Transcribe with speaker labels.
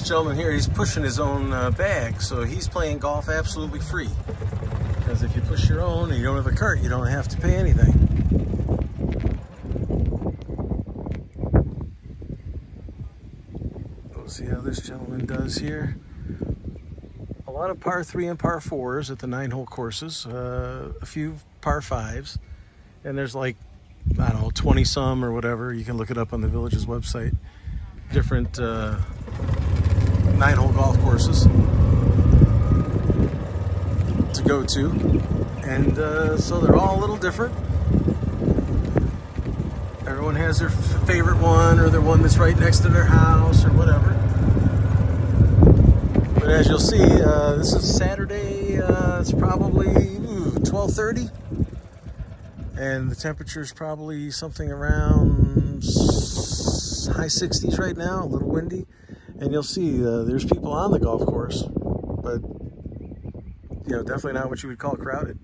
Speaker 1: gentleman here, he's pushing his own uh, bag, so he's playing golf absolutely free. Because if you push your own and you don't have a cart, you don't have to pay anything. We'll see how this gentleman does here. A lot of par three and par fours at the nine hole courses, uh, a few par fives, and there's like, I don't know, 20 some or whatever. You can look it up on the village's website. Different uh, to go to. And uh, so they're all a little different. Everyone has their favorite one or their one that's right next to their house or whatever. But as you'll see, uh, this is Saturday. Uh, it's probably 12:30, and the temperature is probably something around high 60s right now. A little windy, and you'll see uh, there's people on the golf course, but you know definitely not what you would call crowded.